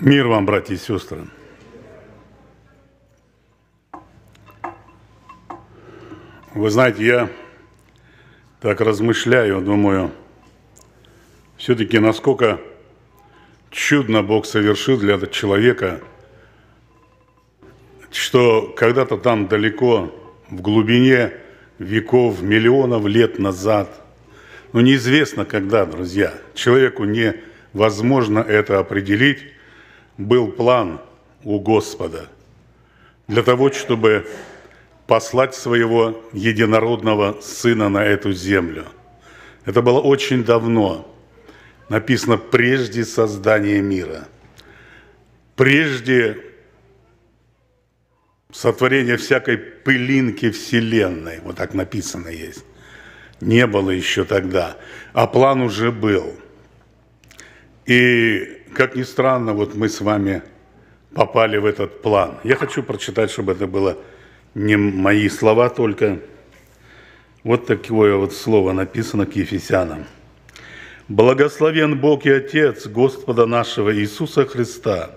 Мир вам, братья и сестры. Вы знаете, я так размышляю, думаю, все-таки насколько чудно Бог совершил для этого человека, что когда-то там далеко, в глубине веков, миллионов лет назад, ну неизвестно когда, друзья, человеку невозможно это определить, был план у Господа для того, чтобы послать своего единородного Сына на эту землю. Это было очень давно. Написано прежде создания мира. Прежде сотворения всякой пылинки Вселенной. Вот так написано есть. Не было еще тогда. А план уже был. И как ни странно, вот мы с вами попали в этот план. Я хочу прочитать, чтобы это было не мои слова только. Вот такое вот слово написано к Ефесянам. «Благословен Бог и Отец Господа нашего Иисуса Христа,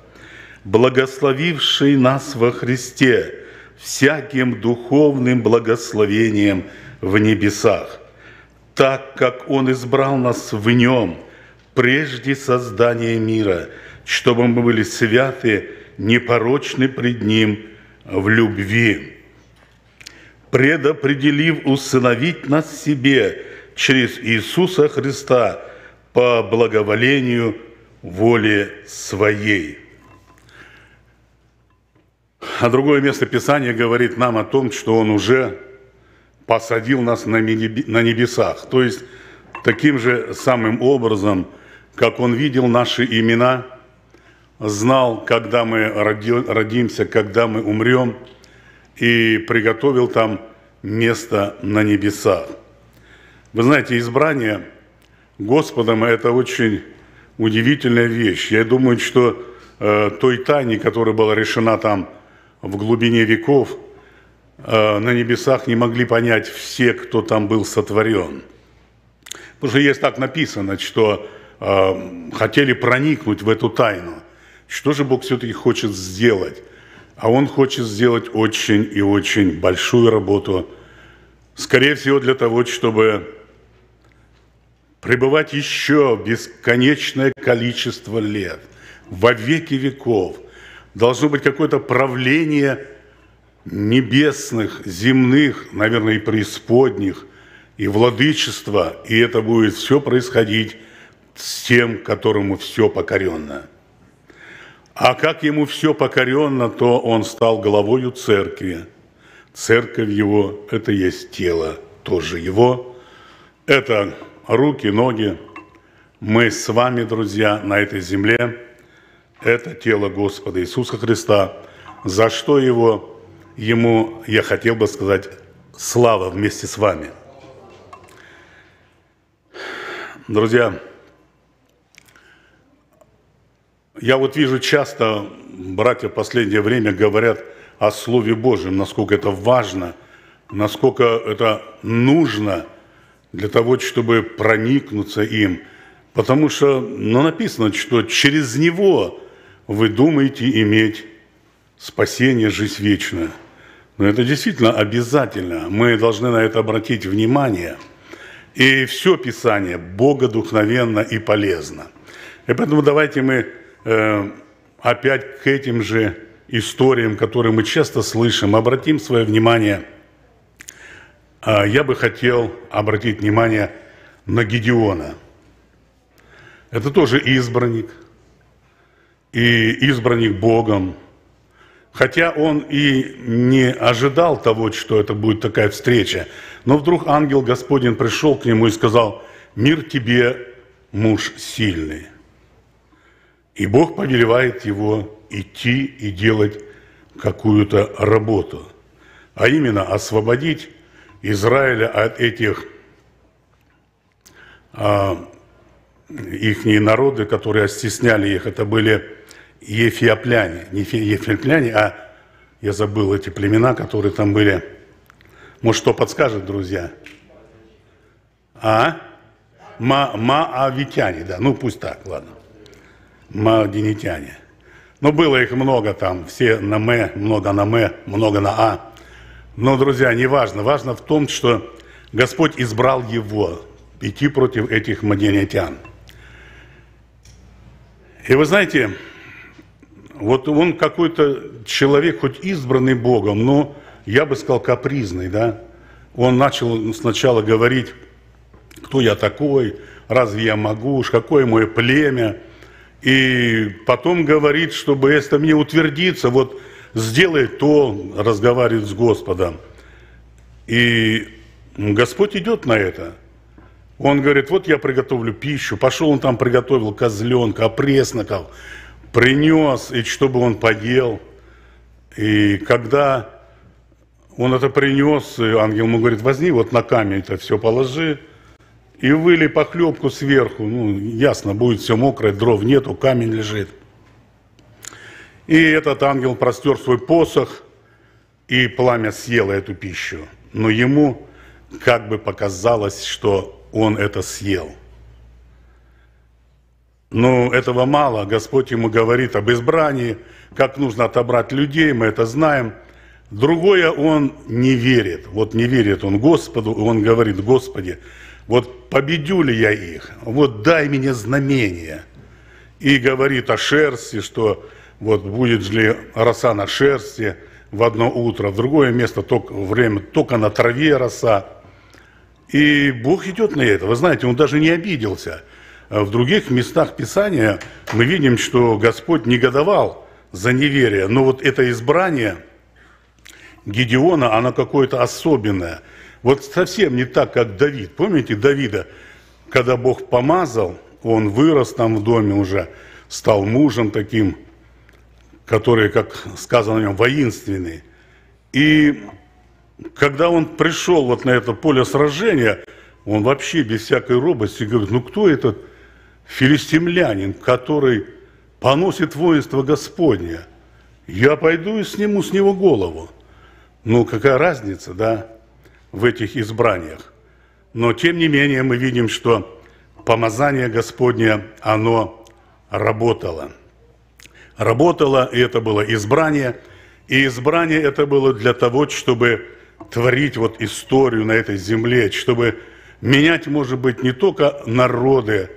благословивший нас во Христе всяким духовным благословением в небесах, так как Он избрал нас в Нем – прежде создания мира, чтобы мы были святы, непорочны пред Ним в любви, предопределив усыновить нас себе через Иисуса Христа по благоволению воли Своей. А другое место Писания говорит нам о том, что Он уже посадил нас на небесах. То есть таким же самым образом – как Он видел наши имена, знал, когда мы родимся, когда мы умрем, и приготовил там место на небесах. Вы знаете, избрание Господом – это очень удивительная вещь. Я думаю, что э, той тайне, которая была решена там в глубине веков, э, на небесах не могли понять все, кто там был сотворен. Потому что есть так написано, что Эм, хотели проникнуть в эту тайну. Что же Бог все-таки хочет сделать? А Он хочет сделать очень и очень большую работу, скорее всего, для того, чтобы пребывать еще бесконечное количество лет, во веки веков. Должно быть какое-то правление небесных, земных, наверное, и преисподних, и владычество, и это будет все происходить с тем, которому все покоренно. А как ему все покоренно, то он стал главою церкви. Церковь его – это есть тело тоже его. Это руки, ноги. Мы с вами, друзья, на этой земле. Это тело Господа Иисуса Христа. За что его, ему, я хотел бы сказать, слава вместе с вами. Друзья, Я вот вижу часто, братья в последнее время говорят о Слове Божьем, насколько это важно, насколько это нужно для того, чтобы проникнуться им. Потому что ну, написано, что через него вы думаете иметь спасение, жизнь вечную. Но это действительно обязательно. Мы должны на это обратить внимание. И все Писание богодухновенно и полезно. И поэтому давайте мы опять к этим же историям, которые мы часто слышим, обратим свое внимание. А, я бы хотел обратить внимание на Гедеона. Это тоже избранник, и избранник Богом. Хотя он и не ожидал того, что это будет такая встреча. Но вдруг ангел Господень пришел к нему и сказал, «Мир тебе, муж сильный». И Бог повелевает его идти и делать какую-то работу, а именно освободить Израиля от этих а, их народы, которые стесняли их. Это были ефиопляне, не ефиопляне, а я забыл эти племена, которые там были. Может, что подскажет, друзья? А? Ма, маавитяне, да, ну пусть так, ладно маодинитяне. Но было их много там, все на «м», много на «м», много на «а». Но, друзья, не важно. Важно в том, что Господь избрал его идти против этих мадианитян. И вы знаете, вот он какой-то человек, хоть избранный Богом, но я бы сказал капризный, да. Он начал сначала говорить, кто я такой, разве я могу, какое мое племя. И потом говорит, чтобы если мне утвердиться, вот сделай то, разговаривает с Господом. И Господь идет на это. Он говорит, вот я приготовлю пищу. Пошел он там, приготовил козленка, опресноков, принес, и чтобы он поел. И когда он это принес, ангел ему говорит, возьми вот на камень это все положи, и вылей похлебку сверху. Ну, ясно, будет все мокрое, дров нету, камень лежит. И этот ангел простер свой посох, и пламя съело эту пищу. Но ему как бы показалось, что он это съел. Но этого мало. Господь ему говорит об избрании, как нужно отобрать людей, мы это знаем. Другое он не верит. Вот не верит он Господу, он говорит, Господи, вот победю ли я их? Вот дай мне знамение. И говорит о шерсти, что вот будет ли роса на шерсти в одно утро, в другое место только, время только на траве роса. И Бог идет на это. Вы знаете, он даже не обиделся. В других местах Писания мы видим, что Господь негодовал за неверие. Но вот это избрание Гедеона, оно какое-то особенное. Вот совсем не так, как Давид. Помните Давида, когда Бог помазал, он вырос там в доме уже, стал мужем таким, который, как сказано о нем, воинственный. И когда он пришел вот на это поле сражения, он вообще без всякой робости говорит, ну кто этот филистимлянин, который поносит воинство Господня? Я пойду и сниму с него голову. Ну, какая разница, да, в этих избраниях. Но, тем не менее, мы видим, что помазание Господне, оно работало. Работало, и это было избрание. И избрание это было для того, чтобы творить вот историю на этой земле, чтобы менять, может быть, не только народы,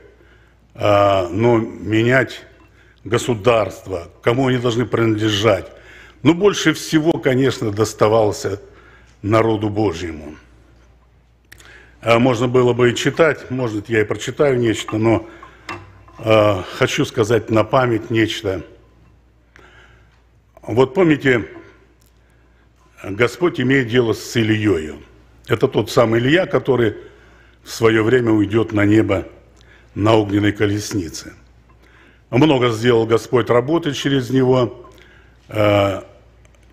а, но менять государства, кому они должны принадлежать. Но больше всего, конечно, доставался народу Божьему. А можно было бы и читать, может, я и прочитаю нечто, но э, хочу сказать на память нечто. Вот помните, Господь имеет дело с Ильей. Это тот самый Илья, который в свое время уйдет на небо на огненной колеснице. Много сделал Господь работы через него, э,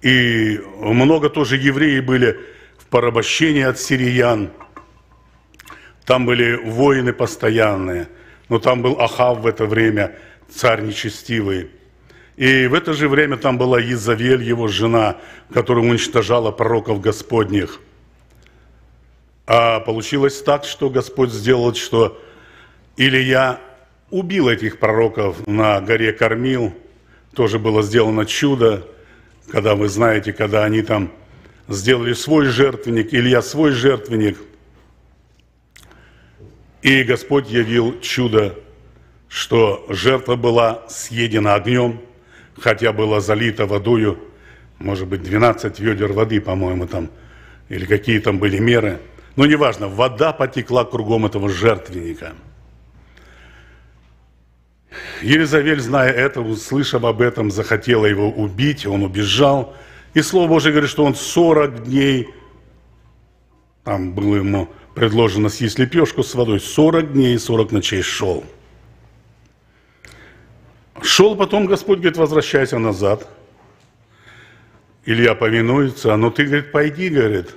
и много тоже евреи были в порабощении от сириян. Там были воины постоянные, но там был Ахав в это время, царь нечестивый – и в это же время там была Изавель, его жена, которая уничтожала пророков Господних. А получилось так, что Господь сделал, что Илья убил этих пророков на горе Кормил. Тоже было сделано чудо, когда вы знаете, когда они там сделали свой жертвенник, Илья свой жертвенник. И Господь явил чудо, что жертва была съедена огнем – хотя было залито водою, может быть, 12 ведер воды, по-моему, там, или какие там были меры. Но неважно, вода потекла кругом этого жертвенника. Елизавель, зная это, услышав об этом, захотела его убить, он убежал. И Слово Божие говорит, что он 40 дней, там было ему предложено съесть лепешку с водой, 40 дней и 40 ночей шел – Шел потом Господь, говорит, возвращайся назад. Илья повинуется, но ты, говорит, пойди, говорит,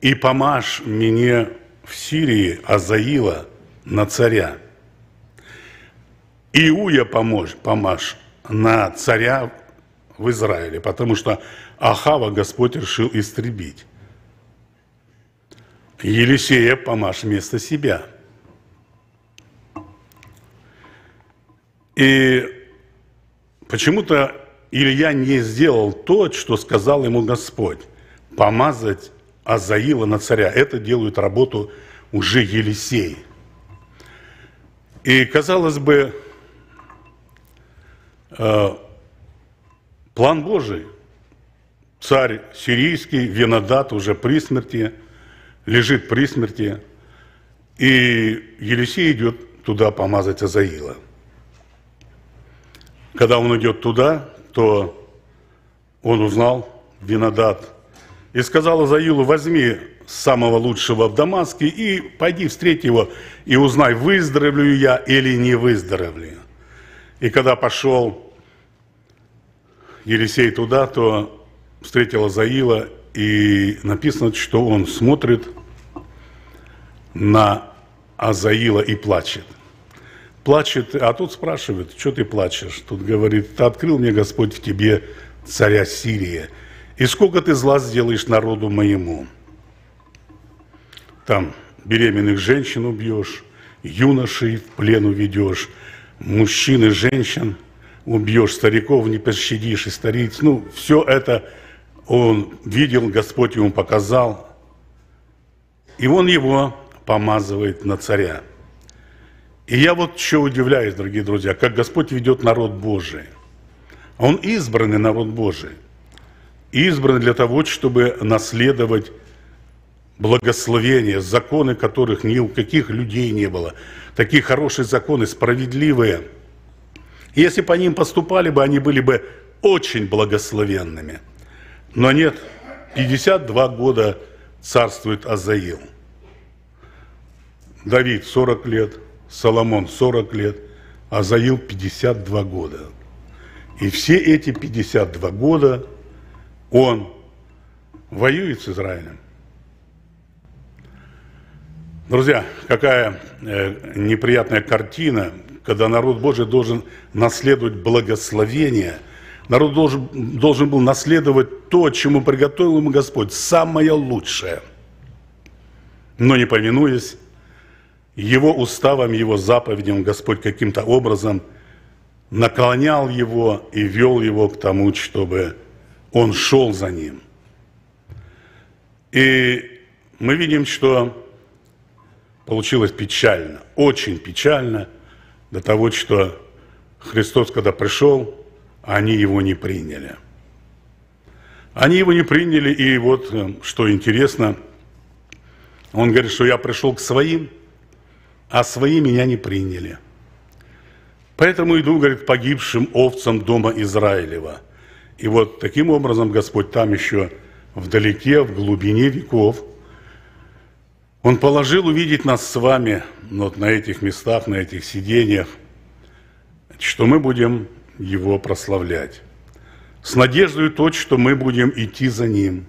и помажь мне в Сирии Азаила на царя. Иуя поможь, помажь на царя в Израиле, потому что Ахава Господь решил истребить. Елисея помажь вместо себя – И почему-то Илья не сделал то, что сказал ему Господь, помазать Азаила на царя. Это делают работу уже Елисей. И, казалось бы, план Божий. Царь сирийский, Винодат уже при смерти, лежит при смерти. И Елисей идет туда помазать Азаила. Когда он идет туда, то он узнал Винодат и сказал Азаилу, возьми самого лучшего в Дамаске и пойди встреть его и узнай, выздоровлю я или не выздоровлю. И когда пошел Елисей туда, то встретил Азаила, и написано, что он смотрит на Азаила и плачет. Плачет, а тут спрашивает, что ты плачешь? Тут говорит, ты открыл мне Господь в тебе царя Сирии, и сколько ты зла сделаешь народу моему? Там беременных женщин убьешь, юношей в плен уведешь, мужчин и женщин убьешь, стариков не пощадишь и стариц. Ну, все это он видел, Господь ему показал. И он его помазывает на царя. И я вот что удивляюсь, дорогие друзья, как Господь ведет народ Божий. Он избранный народ Божий. Избранный для того, чтобы наследовать благословения, законы которых ни у каких людей не было. Такие хорошие законы, справедливые. Если по ним поступали бы, они были бы очень благословенными. Но нет, 52 года царствует Азаил. Давид 40 лет, Соломон 40 лет, Азаил 52 года. И все эти 52 года он воюет с Израилем. Друзья, какая э, неприятная картина, когда народ Божий должен наследовать благословение. Народ должен, должен был наследовать то, чему приготовил ему Господь, самое лучшее. Но не повинуясь его уставам, его заповедям, Господь каким-то образом наклонял его и вел его к тому, чтобы он шел за ним. И мы видим, что получилось печально, очень печально, до того, что Христос, когда пришел, они его не приняли. Они его не приняли, и вот, э, что интересно, он говорит, что я пришел к своим, а свои меня не приняли. Поэтому иду, говорит, погибшим овцам дома Израилева. И вот таким образом Господь там еще вдалеке, в глубине веков – он положил увидеть нас с вами вот на этих местах, на этих сидениях, что мы будем Его прославлять. С надеждой то, что мы будем идти за Ним.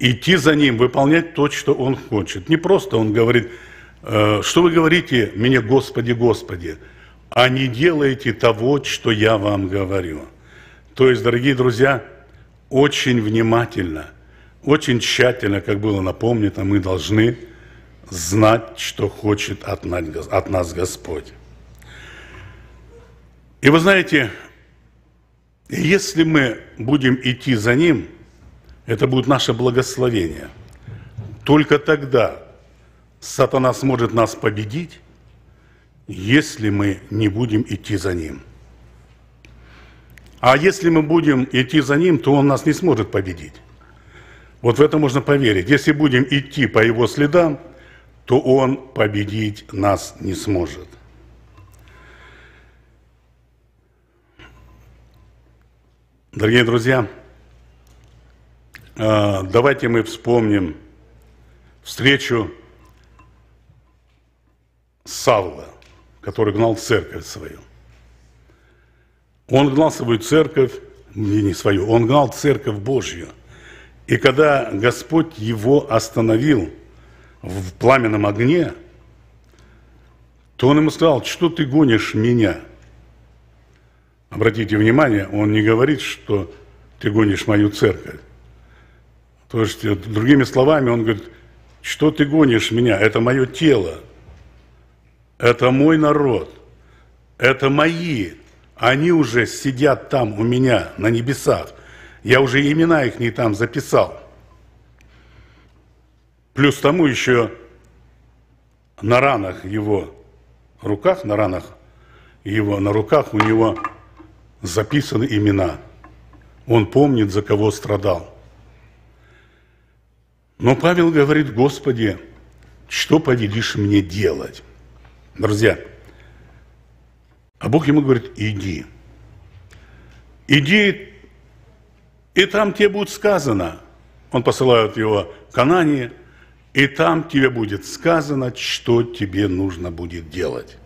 Идти за Ним, выполнять то, что Он хочет. Не просто Он говорит, «Э, что вы говорите мне, Господи, Господи, а не делаете того, что я вам говорю. То есть, дорогие друзья, очень внимательно – очень тщательно, как было напомнено, мы должны знать, что хочет от нас Господь. И вы знаете, если мы будем идти за Ним, это будет наше благословение. Только тогда сатана сможет нас победить, если мы не будем идти за Ним. А если мы будем идти за Ним, то Он нас не сможет победить. Вот в это можно поверить. Если будем идти по его следам, то он победить нас не сможет. Дорогие друзья, а, давайте мы вспомним встречу Савла, который гнал церковь свою. Он гнал свою церковь, не свою, он гнал церковь Божью – и когда Господь его остановил в пламенном огне, то он ему сказал, что ты гонишь меня? Обратите внимание, он не говорит, что ты гонишь мою церковь. То есть, другими словами, он говорит, что ты гонишь меня? Это мое тело, это мой народ, это мои они уже сидят там у меня на небесах. Я уже имена их не там записал. Плюс тому еще на ранах его руках, на ранах его, на руках у него записаны имена. Он помнит, за кого страдал. Но Павел говорит, Господи, что повелишь мне делать? Друзья, а Бог ему говорит, иди. Иди, и там тебе будет сказано. Он посылает его к Анании, и там тебе будет сказано, что тебе нужно будет делать.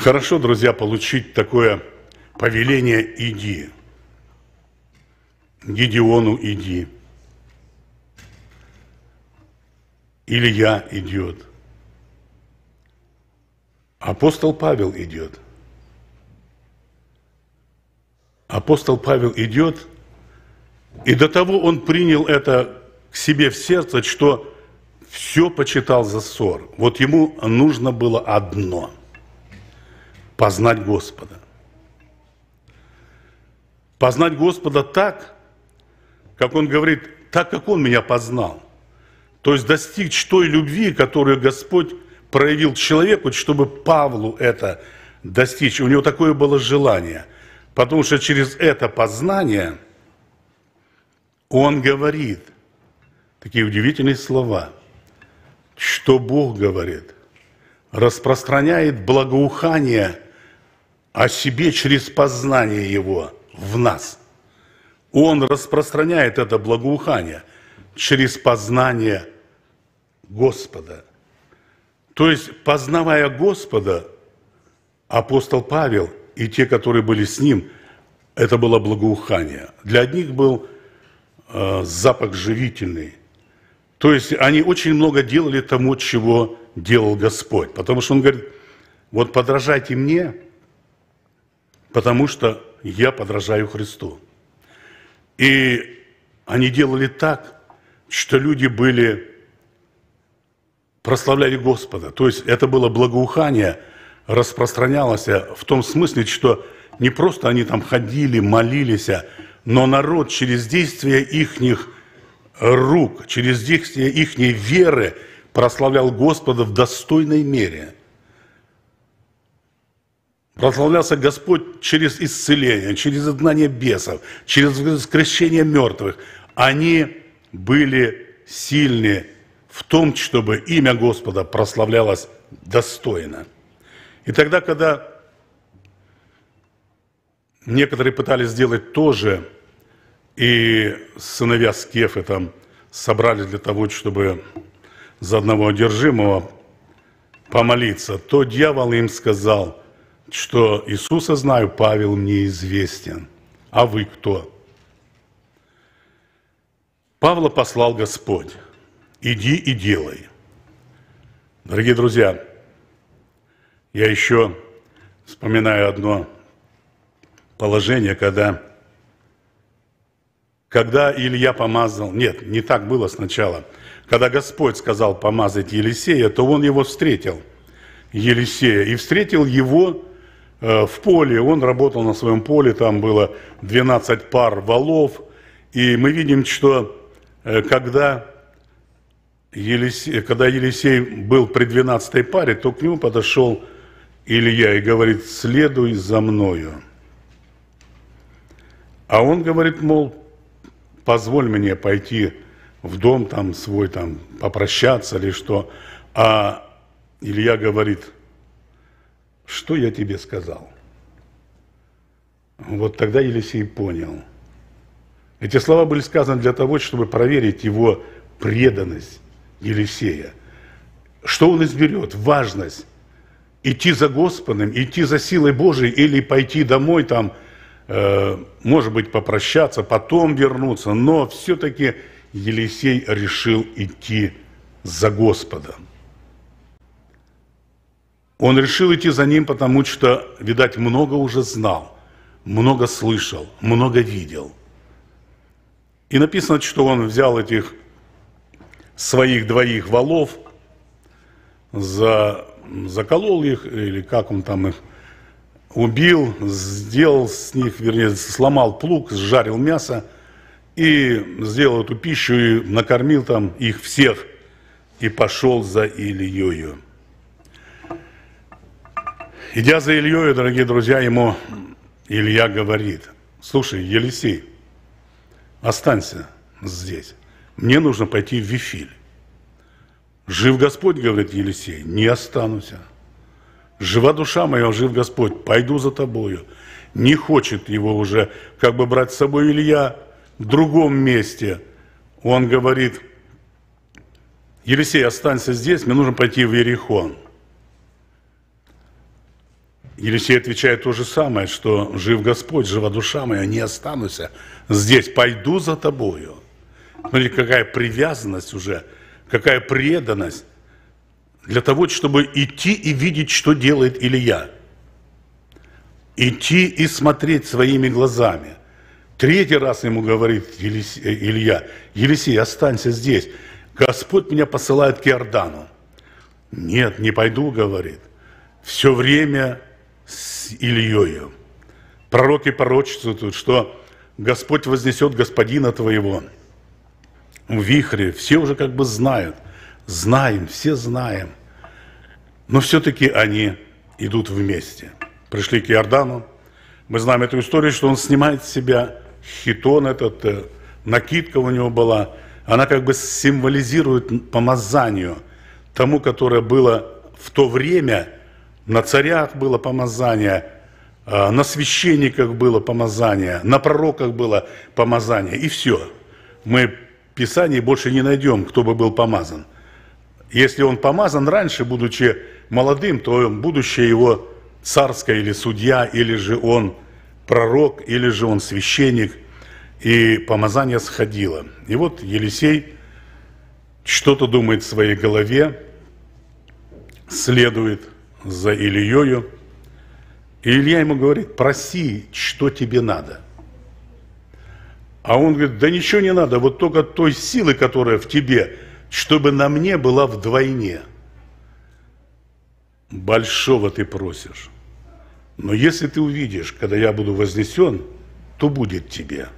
Хорошо, друзья, получить такое повеление «иди». Гедеону иди. Илья идет. Апостол Павел идет. Апостол Павел идет, и до того он принял это к себе в сердце, что все почитал за ссор. Вот ему нужно было одно – познать Господа. Познать Господа так, как он говорит, так как он меня познал. То есть достичь той любви, которую Господь проявил человеку, чтобы Павлу это достичь. У него такое было желание. Потому что через это познание он говорит такие удивительные слова, что Бог говорит, распространяет благоухание о себе через познание Его в нас – он распространяет это благоухание через познание Господа. То есть, познавая Господа, апостол Павел и те, которые были с ним, это было благоухание. Для одних был э, запах живительный. То есть они очень много делали тому, чего делал Господь. Потому что он говорит, вот подражайте мне, потому что я подражаю Христу. И они делали так, что люди были, прославляли Господа. То есть это было благоухание, распространялось в том смысле, что не просто они там ходили, молились, но народ через действие ихних рук, через действие ихней веры прославлял Господа в достойной мере – Прославлялся Господь через исцеление, через изгнание бесов, через воскрешение мертвых. Они были сильны в том, чтобы имя Господа прославлялось достойно. И тогда, когда некоторые пытались сделать то же, и сыновья Скефы там собрались для того, чтобы за одного одержимого помолиться, то дьявол им сказал – что Иисуса знаю, Павел мне известен. А вы кто? Павла послал Господь. Иди и делай. Дорогие друзья, я еще вспоминаю одно положение, когда, когда Илья помазал, нет, не так было сначала, когда Господь сказал помазать Елисея, то он его встретил, Елисея, и встретил его Э, в поле, он работал на своем поле, там было 12 пар валов, и мы видим, что э, когда Елисей, когда Елисей был при 12 паре, то к нему подошел Илья и говорит, следуй за мною. А он говорит, мол, позволь мне пойти в дом там свой, там, попрощаться или что. А Илья говорит – что я тебе сказал? Вот тогда Елисей понял. Эти слова были сказаны для того, чтобы проверить его преданность Елисея. Что он изберет? Важность. Идти за Господом, идти за силой Божией или пойти домой там, э, может быть, попрощаться, потом вернуться. Но все-таки Елисей решил идти за Господом. Он решил идти за ним, потому что, видать, много уже знал, много слышал, много видел. И написано, что он взял этих своих двоих валов за заколол их, или как он там их убил, сделал с них, вернее, сломал плуг, сжарил мясо и сделал эту пищу и накормил там их всех и пошел за Ильею. Идя за Ильей, дорогие друзья, ему Илья говорит, слушай, Елисей, останься здесь, мне нужно пойти в Вифиль. Жив Господь, говорит Елисей, не останусь. Жива душа моя, жив Господь, пойду за тобою. Не хочет его уже как бы брать с собой Илья в другом месте. Он говорит, Елисей, останься здесь, мне нужно пойти в Иерихон. Елисей отвечает то же самое, что жив Господь, жива душа моя, не останусь здесь, пойду за тобою. Смотрите, какая привязанность уже, какая преданность для того, чтобы идти и видеть, что делает Илья. Идти и смотреть своими глазами. Третий раз ему говорит Илья, Елисей, останься здесь. Господь меня посылает к Иордану. Нет, не пойду, говорит. Все время с Ильею. Пророки пророчествуют, что Господь вознесет господина твоего вихре. Все уже как бы знают. Знаем, все знаем. Но все-таки они идут вместе. Пришли к Иордану. Мы знаем эту историю, что он снимает с себя хитон этот, э, накидка у него была. Она как бы символизирует помазанию тому, которое было в то время. На царях было помазание, э, на священниках было помазание, на пророках было помазание. И все. Мы Писании больше не найдем, кто бы был помазан. Если он помазан раньше, будучи молодым, то будущее его царское или судья, или же он пророк, или же он священник, и помазание сходило. И вот Елисей что-то думает в своей голове, следует за Ильею, и Илья ему говорит, проси, что тебе надо. А он говорит, да ничего не надо, вот только той силы, которая в тебе, чтобы на мне была вдвойне – большого ты просишь. Но если ты увидишь, когда я буду вознесен, то будет тебе.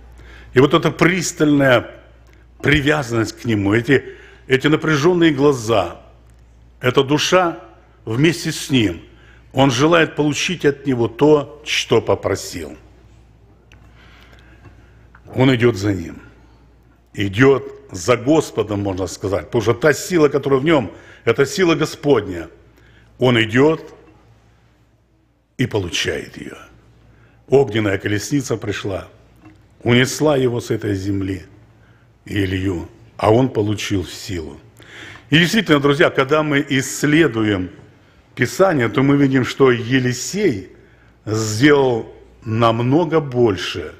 И вот эта пристальная привязанность к Нему, эти, эти напряженные глаза, эта душа вместе с Ним, он желает получить от Него то, что попросил. Он идет за Ним. Идет за Господом, можно сказать. Потому что та сила, которая в Нем, это сила Господня – он идет и получает ее. Огненная колесница пришла, унесла его с этой земли, Илью, а он получил силу. И действительно, друзья, когда мы исследуем Писание, то мы видим, что Елисей сделал намного больше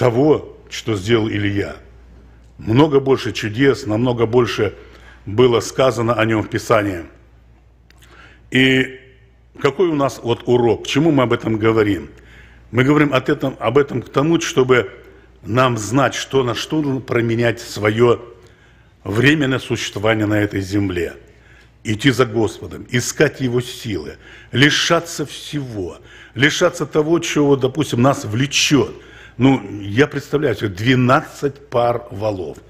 того, что сделал Илья. Много больше чудес, намного больше было сказано о нем в Писании. И какой у нас вот урок? К чему мы об этом говорим? Мы говорим об этом, об этом к тому, чтобы нам знать, что на что нужно променять свое временное существование на этой земле. Идти за Господом, искать Его силы, лишаться всего, лишаться того, чего, допустим, нас влечет. Ну, я представляю себе 12 пар валов –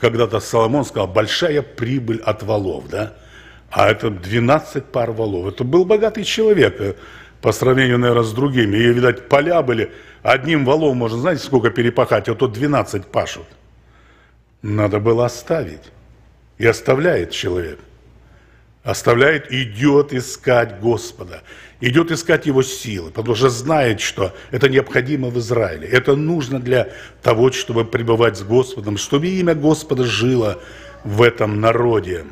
когда-то Соломон сказал, большая прибыль от валов, да? А это 12 пар валов. Это был богатый человек э, по сравнению, наверное, с другими. И, видать, поля были, одним валом можно, знаете, сколько перепахать, а то 12 пашут. Надо было оставить. И оставляет человек. Оставляет, идет искать Господа идет искать его силы, потому что знает, что это необходимо в Израиле. Это нужно для того, чтобы пребывать с Господом, чтобы имя Господа жило в этом народе.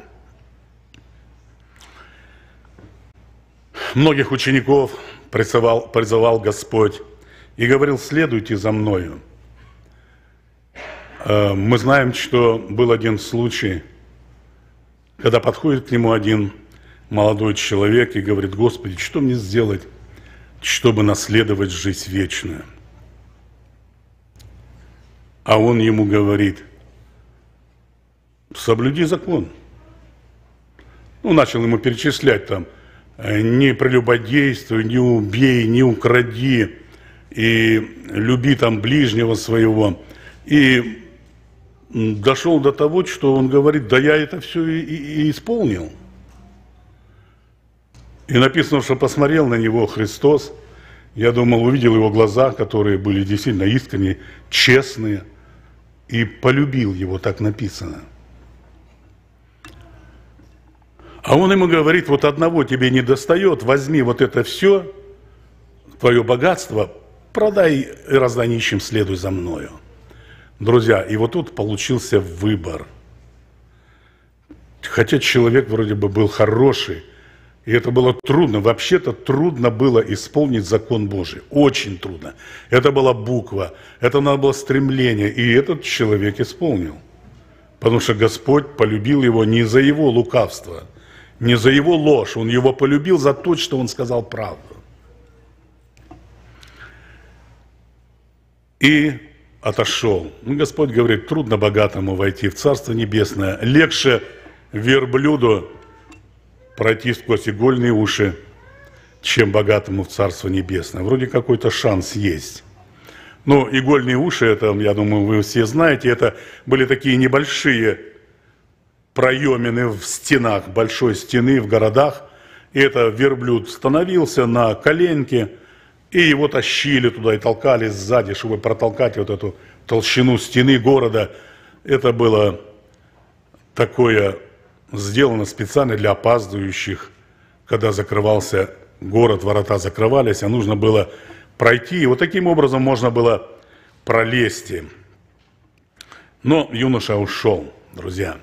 Многих учеников призывал, призывал Господь и говорил, следуйте за мною. Э, мы знаем, что был один случай, когда подходит к нему один молодой человек и говорит, Господи, что мне сделать, чтобы наследовать жизнь вечную? А он ему говорит, соблюди закон. ну, начал ему перечислять там, э, не прелюбодействуй, не убей, не укради, и люби там ближнего своего. И дошел до того, что он говорит, да я это все и, и, и исполнил. И написано, что посмотрел на него Христос, я думал, увидел его глаза, которые были действительно искренние, честные, и полюбил его, так написано. А он ему говорит, вот одного тебе не достает, возьми вот это все, твое богатство, продай и раздай нищим, следуй за мною. Друзья, и вот тут получился выбор. Хотя человек вроде бы был хороший, и это было трудно. Вообще-то трудно было исполнить закон Божий. Очень трудно. Это была буква, это надо было стремление. И этот человек исполнил. Потому что Господь полюбил его не за его лукавство, не за его ложь. Он его полюбил за то, что он сказал правду. И отошел. Ну, Господь говорит, трудно богатому войти в Царство Небесное, легче верблюду пройти сквозь игольные уши, чем богатому в Царство Небесное. Вроде какой-то шанс есть. Но игольные уши, это, я думаю, вы все знаете, это были такие небольшие проемины в стенах, большой стены в городах. И это верблюд становился на коленке – и его тащили туда и толкали сзади, чтобы протолкать вот эту толщину стены города. Это было такое сделано специально для опаздывающих, когда закрывался город, ворота закрывались, а нужно было пройти. И вот таким образом можно было пролезть. Но юноша ушел, друзья.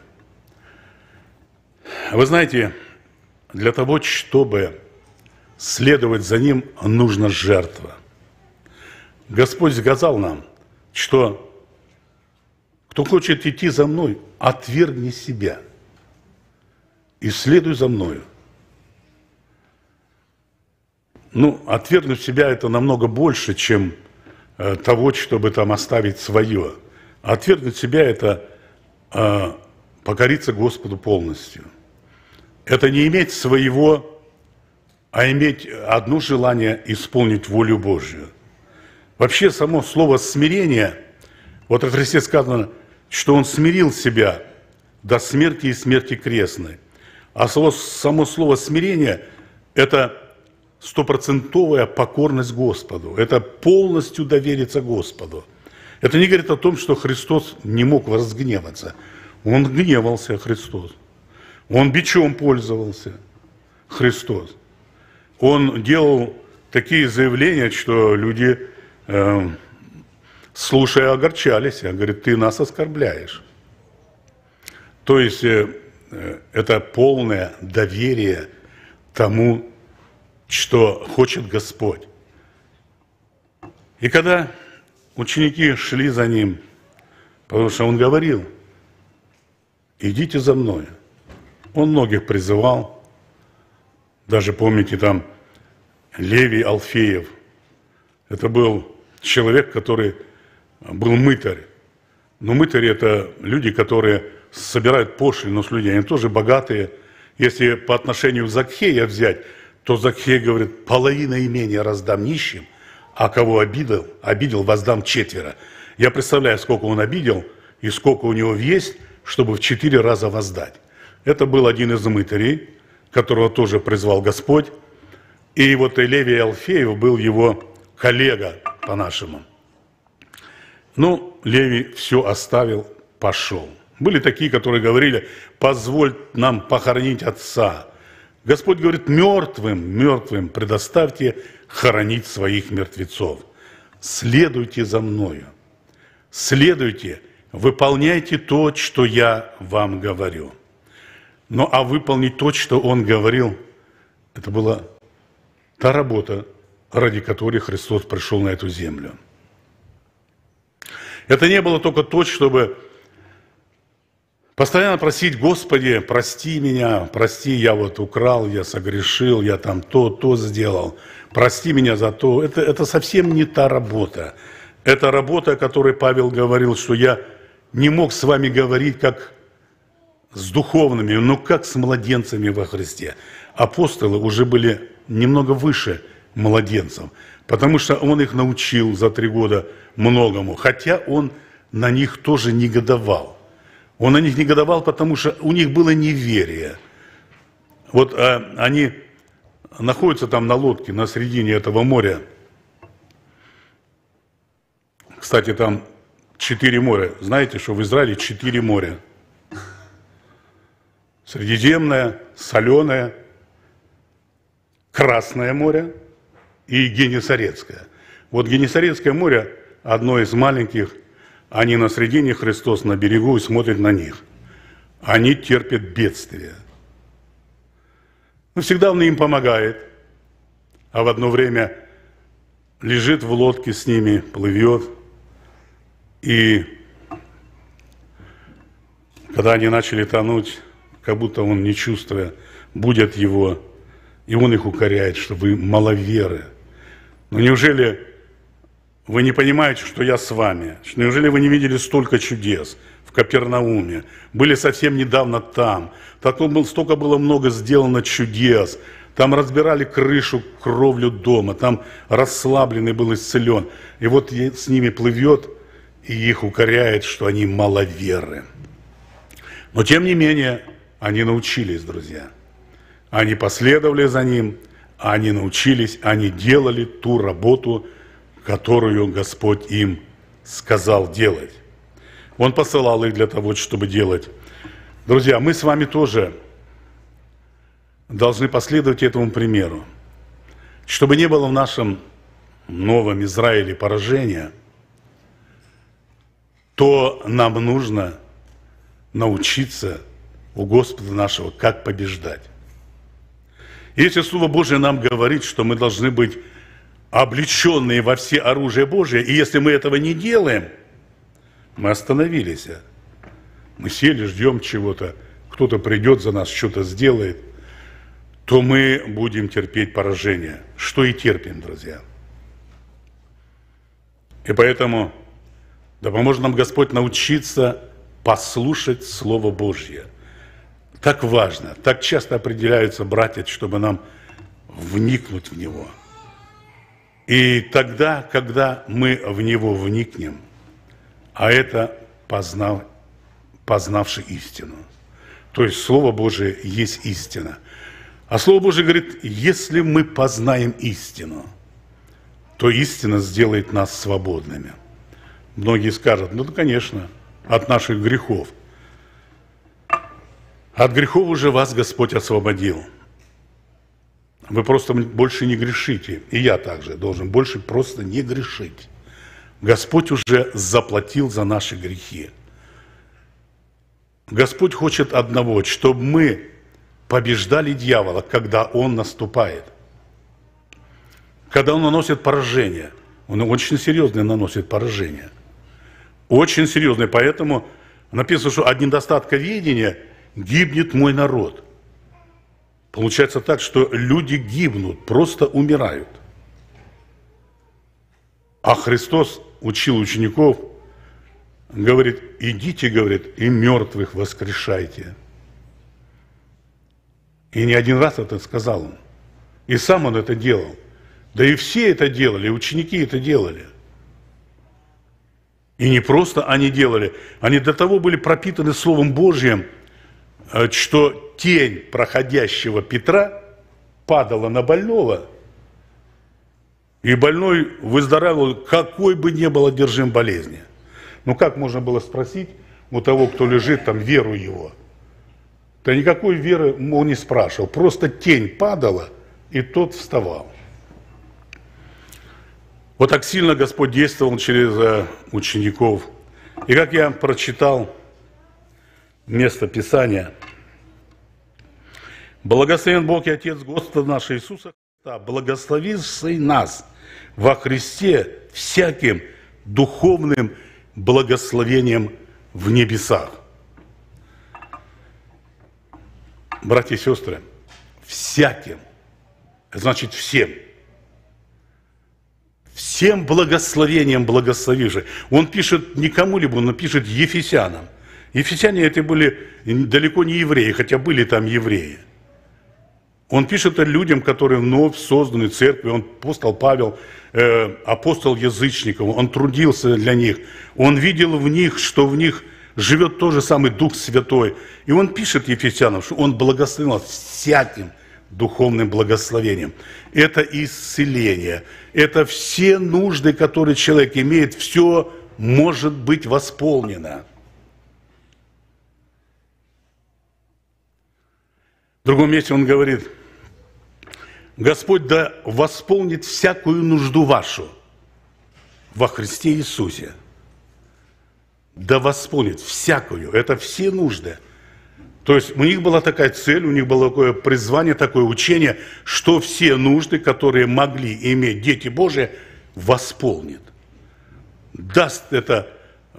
Вы знаете, для того, чтобы следовать за ним нужна жертва. Господь сказал нам, что кто хочет идти за мной, отвергни себя и следуй за мною. Ну, отвергнуть себя это намного больше, чем э, того, чтобы там оставить свое. Отвергнуть себя это э, покориться Господу полностью. Это не иметь своего а иметь одно желание исполнить волю Божью. Вообще само слово «смирение», вот о Христе сказано, что Он смирил себя до смерти и смерти крестной. А само слово «смирение» – это стопроцентовая покорность Господу, это полностью довериться Господу. Это не говорит о том, что Христос не мог разгневаться. Он гневался, Христос. Он бичом пользовался, Христос он делал такие заявления, что люди, э, слушая, огорчались. Он говорит, ты нас оскорбляешь. То есть э, э, это полное доверие тому, что хочет Господь. И когда ученики шли за ним, потому что он говорил, идите за мной. Он многих призывал, даже помните там Левий Алфеев. Это был человек, который был мытарь. Но мытари – это люди, которые собирают пошлину с людей. Они тоже богатые. Если по отношению к Закхея взять, то Закхей говорит, половина имения раздам нищим, а кого обидел, обидел, воздам четверо. Я представляю, сколько он обидел и сколько у него есть, чтобы в четыре раза воздать. Это был один из мытарей, которого тоже призвал Господь. И вот Левий Алфеев был его коллега по-нашему. Ну, Левий все оставил, пошел. Были такие, которые говорили, позволь нам похоронить отца. Господь говорит, мертвым, мертвым предоставьте хоронить своих мертвецов. Следуйте за мною. Следуйте, выполняйте то, что я вам говорю. Ну, а выполнить то, что он говорил, это было та работа, ради которой Христос пришел на эту землю. Это не было только то, чтобы постоянно просить, Господи, прости меня, прости, я вот украл, я согрешил, я там то, то сделал, прости меня за то. Это, это совсем не та работа. Это работа, о которой Павел говорил, что я не мог с вами говорить, как с духовными, но как с младенцами во Христе. Апостолы уже были немного выше младенцев, потому что он их научил за три года многому, хотя он на них тоже негодовал. Он на них негодовал, потому что у них было неверие. Вот а, они находятся там на лодке на середине этого моря. Кстати, там четыре моря. Знаете, что в Израиле четыре моря – Средиземное, Соленое, Красное море и Генесарецкое. Вот Генесарецкое море одно из маленьких, они на средине, Христос на берегу и смотрит на них. Они терпят бедствия. Но всегда он им помогает, а в одно время лежит в лодке с ними, плывет. И когда они начали тонуть, как будто он, не чувствуя, будет его, и он их укоряет, что вы маловеры. Но неужели вы не понимаете, что я с вами? Неужели вы не видели столько чудес в Капернауме? Были совсем недавно там. Так столько было много сделано чудес. Там разбирали крышу, кровлю дома. Там расслабленный был исцелен. И вот с ними плывет и их укоряет, что они маловеры. Но тем не менее, они научились, друзья. Они последовали за ним, они научились, они делали ту работу, которую Господь им сказал делать. Он посылал их для того, чтобы делать. Друзья, мы с вами тоже должны последовать этому примеру. Чтобы не было в нашем новом Израиле поражения, то нам нужно научиться у Господа нашего, как побеждать. Если Слово Божие нам говорит, что мы должны быть облеченные во все оружие Божие, и если мы этого не делаем, мы остановились. Мы сели, ждем чего-то, кто-то придет за нас, что-то сделает, то мы будем терпеть поражение, что и терпим, друзья. И поэтому да поможет нам Господь научиться послушать Слово Божье – так важно, так часто определяются братья, чтобы нам вникнуть в него. И тогда, когда мы в него вникнем, а это познав, познавший истину. То есть Слово Божие есть истина. А Слово Божие говорит, если мы познаем истину, то истина сделает нас свободными. Многие скажут, ну, конечно, от наших грехов – от грехов уже вас Господь освободил. Вы просто больше не грешите. И я также должен больше просто не грешить. Господь уже заплатил за наши грехи. Господь хочет одного, чтобы мы побеждали дьявола, когда он наступает. Когда он наносит поражение. Он очень серьезное наносит поражение. Очень серьезное. Поэтому написано, что от недостатка видения – гибнет мой народ. Получается так, что люди гибнут, просто умирают. А Христос учил учеников, говорит, идите, говорит, и мертвых воскрешайте. И не один раз это сказал он. И сам он это делал. Да и все это делали, ученики это делали. И не просто они делали, они до того были пропитаны Словом Божьим – что тень проходящего Петра падала на больного, и больной выздоравливал, какой бы ни был одержим болезни. Ну как можно было спросить у того, кто лежит там, веру его? Да никакой веры он не спрашивал, просто тень падала, и тот вставал. Вот так сильно Господь действовал через э, учеников. И как я прочитал место Писания. Благословен Бог и Отец Господа нашего Иисуса Христа, благословивший нас во Христе всяким духовным благословением в небесах. Братья и сестры, всяким, значит всем. Всем благословением благословивший. Он пишет не кому-либо, он пишет Ефесянам – Ефесяне это были далеко не евреи, хотя были там евреи. Он пишет это людям, которые вновь созданы церкви. Он апостол Павел, э, апостол язычников, он трудился для них. Он видел в них, что в них живет тот же самый Дух Святой. И он пишет Ефесянам, что он благословил всяким духовным благословением. Это исцеление, это все нужды, которые человек имеет, все может быть восполнено. В другом месте он говорит, Господь да восполнит всякую нужду вашу во Христе Иисусе. Да восполнит всякую, это все нужды – то есть у них была такая цель, у них было такое призвание, такое учение, что все нужды, которые могли иметь дети Божии, восполнит. Даст это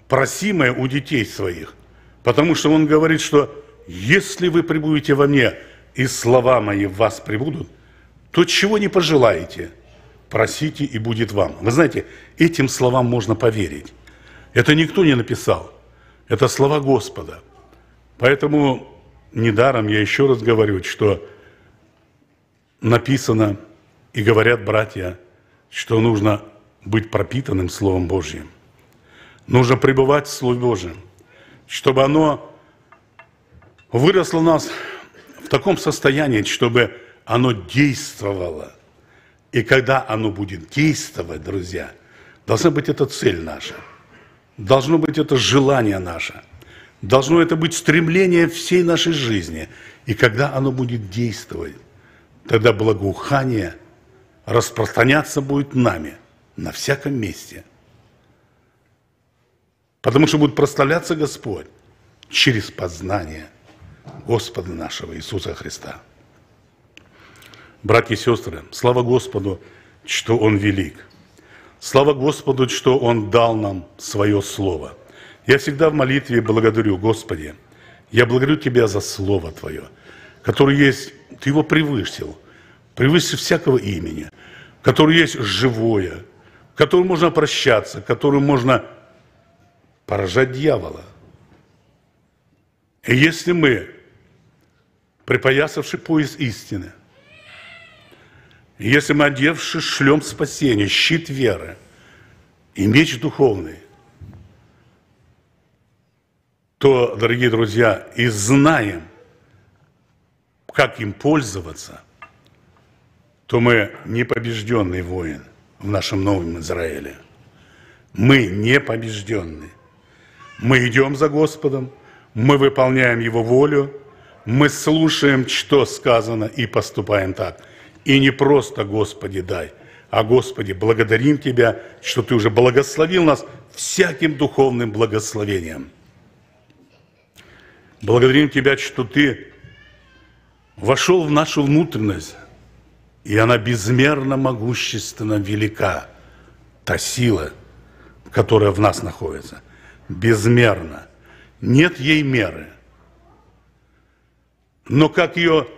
просимое у детей своих. Потому что он говорит, что если вы прибудете во мне, и слова мои в вас прибудут, то чего не пожелаете, просите, и будет вам. Вы знаете, этим словам можно поверить. Это никто не написал. Это слова Господа. Поэтому Недаром я еще раз говорю, что написано и говорят братья, что нужно быть пропитанным Словом Божьим. Нужно пребывать в Слове Божьем, чтобы оно выросло у нас в таком состоянии, чтобы оно действовало. И когда оно будет действовать, друзья, должна быть эта цель наша, должно быть это желание наше – Должно это быть стремление всей нашей жизни. И когда оно будет действовать, тогда благоухание распространяться будет нами на всяком месте. Потому что будет прославляться Господь через познание Господа нашего Иисуса Христа. Братья и сестры, слава Господу, что Он велик. Слава Господу, что Он дал нам свое Слово – я всегда в молитве благодарю, Господи, я благодарю Тебя за Слово Твое, которое есть, Ты его превысил, превысил всякого имени, которое есть живое, которым можно прощаться, которым можно поражать дьявола. И если мы, припоясавший пояс истины, если мы, одевши шлем спасения, щит веры и меч духовный, то, дорогие друзья, и знаем, как им пользоваться, то мы непобежденный воин в нашем новом Израиле. Мы непобежденные. Мы идем за Господом, мы выполняем Его волю, мы слушаем, что сказано, и поступаем так. И не просто «Господи, дай», а «Господи, благодарим Тебя, что Ты уже благословил нас всяким духовным благословением». Благодарим Тебя, что Ты вошел в нашу внутренность, и она безмерно могущественно велика, та сила, которая в нас находится. Безмерно. Нет ей меры. Но как ее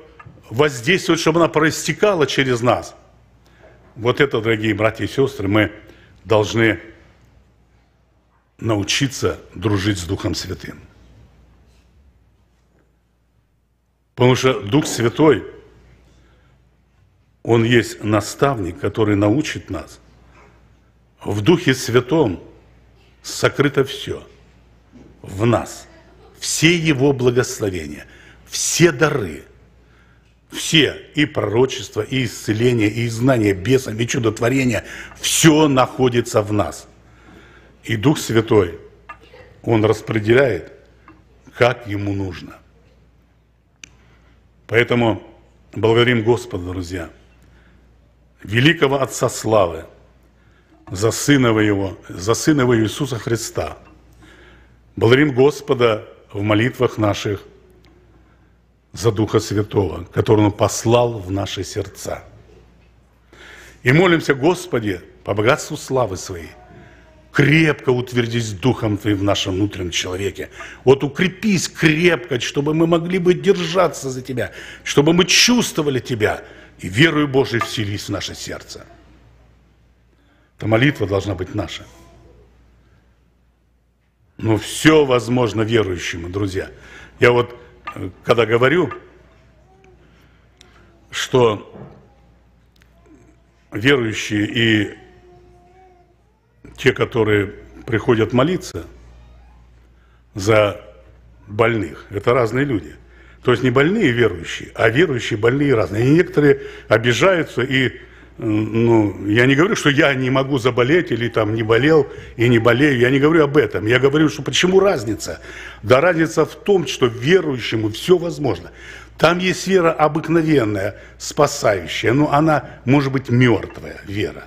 воздействовать, чтобы она проистекала через нас, вот это, дорогие братья и сестры, мы должны научиться дружить с Духом Святым. Потому что Дух Святой, Он есть наставник, который научит нас. В Духе Святом сокрыто все в нас. Все Его благословения, все дары, все и пророчество, и исцеление, и знание бесом, и чудотворение, все находится в нас. И Дух Святой, Он распределяет, как Ему нужно. Поэтому благодарим Господа, друзья, великого Отца Славы, за Сына Его, за Его Иисуса Христа. Благодарим Господа в молитвах наших за Духа Святого, который Он послал в наши сердца. И молимся, Господи, по богатству славы Своей – крепко утвердись Духом Твоим в нашем внутреннем человеке. Вот укрепись крепко, чтобы мы могли бы держаться за Тебя, чтобы мы чувствовали Тебя и верою Божией вселись в наше сердце. Эта молитва должна быть наша. Но все возможно верующему, друзья. Я вот, э, когда говорю, что верующие и те, которые приходят молиться за больных, это разные люди. То есть не больные верующие, а верующие больные разные. И некоторые обижаются и ну, я не говорю, что я не могу заболеть или там не болел и не болею, я не говорю об этом. Я говорю, что почему разница? Да разница в том, что верующему все возможно. Там есть вера обыкновенная, спасающая, но она может быть мертвая вера.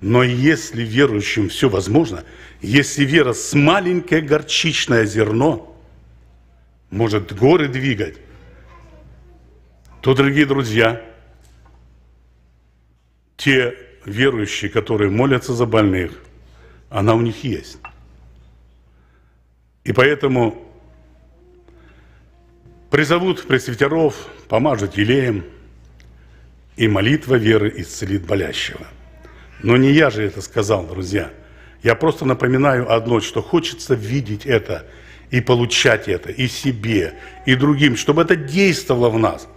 Но если верующим все возможно, если вера с маленькое горчичное зерно может горы двигать, то, дорогие друзья, те верующие, которые молятся за больных, она у них есть. И поэтому призовут пресвитеров, помажут елеем, и молитва веры исцелит болящего. Но не я же это сказал, друзья. Я просто напоминаю одно, что хочется видеть это и получать это и себе, и другим, чтобы это действовало в нас.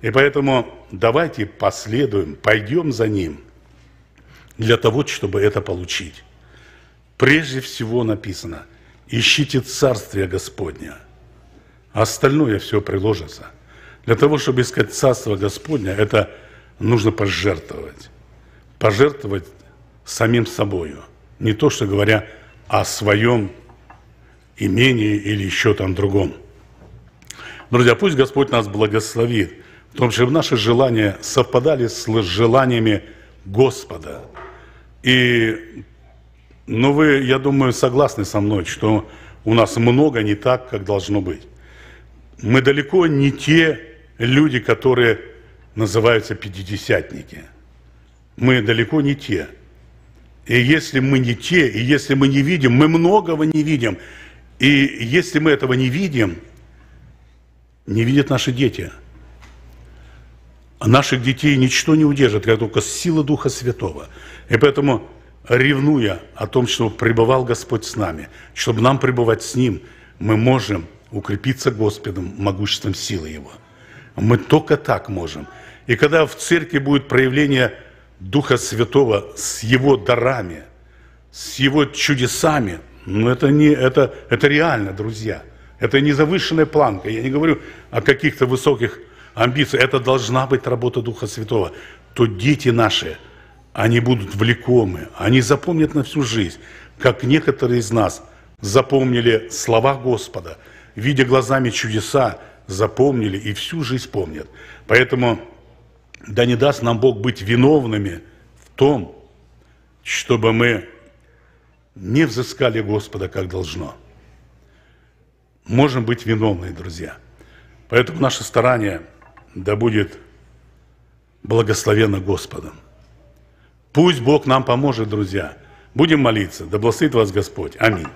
И поэтому давайте последуем, пойдем за Ним для того, чтобы это получить. Прежде всего написано, ищите Царствие Господня, а остальное все приложится. Для того, чтобы искать Царство Господня, это нужно пожертвовать. Пожертвовать самим собою. Не то, что говоря о своем имении или еще там другом. Друзья, пусть Господь нас благословит – том, чтобы наши желания совпадали с желаниями Господа. И, ну, вы, я думаю, согласны со мной, что у нас много не так, как должно быть. Мы далеко не те люди, которые называются пятидесятники. Мы далеко не те. И если мы не те, и если мы не видим, мы многого не видим. И если мы этого не видим, не видят наши дети – наших детей ничто не удержит, как только сила Духа Святого. И поэтому, ревнуя о том, что пребывал Господь с нами, чтобы нам пребывать с Ним, мы можем укрепиться Господом, могуществом силы Его. Мы только так можем. И когда в церкви будет проявление Духа Святого с Его дарами, с Его чудесами, ну это, не, это, это реально, друзья. Это не завышенная планка. Я не говорю о каких-то высоких амбиции, это должна быть работа Духа Святого, то дети наши, они будут влекомы, они запомнят на всю жизнь, как некоторые из нас запомнили слова Господа, видя глазами чудеса, запомнили и всю жизнь помнят. Поэтому да не даст нам Бог быть виновными в том, чтобы мы не взыскали Господа как должно. Можем быть виновны, друзья. Поэтому наше старание – да будет благословенно Господом. Пусть Бог нам поможет, друзья. Будем молиться. Да благословит вас Господь. Аминь.